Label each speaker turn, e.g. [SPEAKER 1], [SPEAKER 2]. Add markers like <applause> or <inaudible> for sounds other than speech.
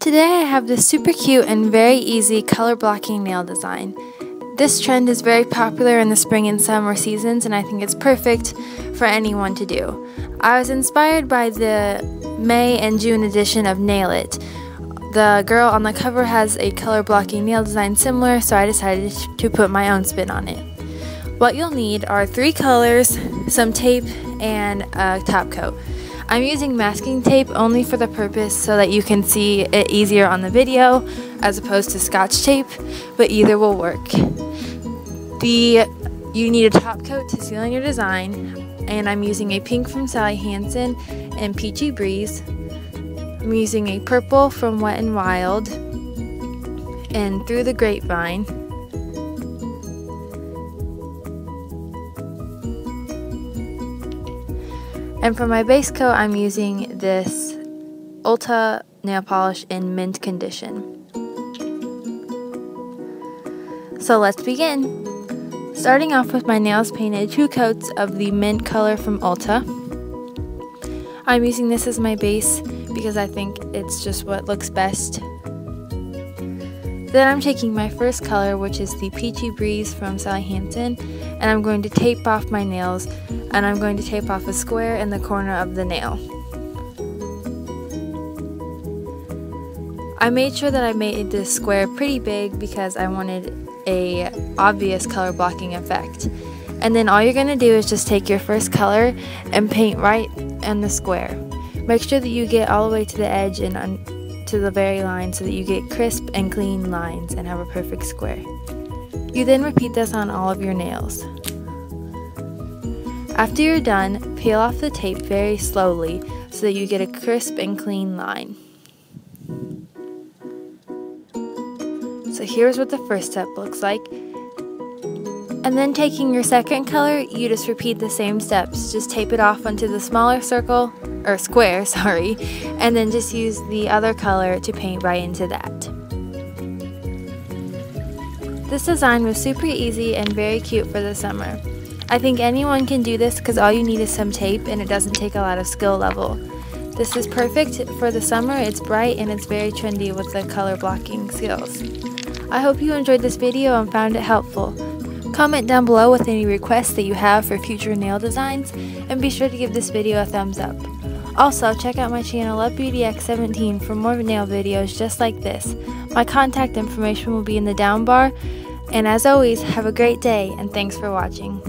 [SPEAKER 1] Today I have this super cute and very easy color blocking nail design. This trend is very popular in the spring and summer seasons and I think it's perfect for anyone to do. I was inspired by the May and June edition of Nail It. The girl on the cover has a color blocking nail design similar so I decided to put my own spin on it. What you'll need are three colors, some tape, and a top coat. I'm using masking tape only for the purpose so that you can see it easier on the video as opposed to scotch tape, but either will work. The You need a top coat to seal in your design, and I'm using a pink from Sally Hansen and Peachy Breeze. I'm using a purple from Wet n Wild and Through the Grapevine. And for my base coat, I'm using this Ulta nail polish in mint condition. So let's begin. Starting off with my nails painted two coats of the mint color from Ulta. I'm using this as my base because I think it's just what looks best. Then I'm taking my first color, which is the Peachy Breeze from Sally Hansen, and I'm going to tape off my nails and I'm going to tape off a square in the corner of the nail. I made sure that I made this square pretty big because I wanted a obvious color blocking effect. And then all you're going to do is just take your first color and paint right in the square. Make sure that you get all the way to the edge and to the very line so that you get crisp and clean lines and have a perfect square. You then repeat this on all of your nails. After you're done, peel off the tape very slowly so that you get a crisp and clean line. So here's what the first step looks like. And then taking your second color, you just repeat the same steps. Just tape it off onto the smaller circle, or square, <laughs> sorry, and then just use the other color to paint right into that. This design was super easy and very cute for the summer. I think anyone can do this because all you need is some tape and it doesn't take a lot of skill level. This is perfect for the summer, it's bright and it's very trendy with the color blocking skills. I hope you enjoyed this video and found it helpful. Comment down below with any requests that you have for future nail designs and be sure to give this video a thumbs up. Also, check out my channel LoveBeautyX17 for more nail videos just like this. My contact information will be in the down bar. And as always, have a great day and thanks for watching.